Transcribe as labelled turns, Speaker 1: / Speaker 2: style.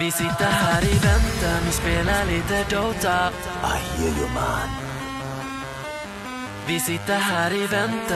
Speaker 1: Vi sitter här i väntan och spelar lite Dota.
Speaker 2: I hear you man.
Speaker 1: Vi sitter här i väntan